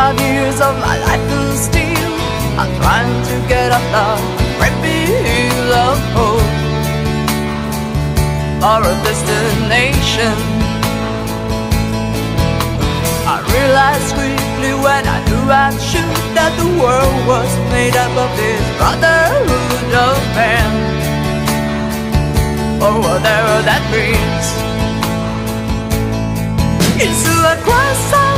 25 years of my life to steal. I'm trying to get up the great wheel of hope for a destination. I realized quickly when I knew I'd shoot that the world was made up of this brotherhood of man. Or oh, whatever that means. Into a cross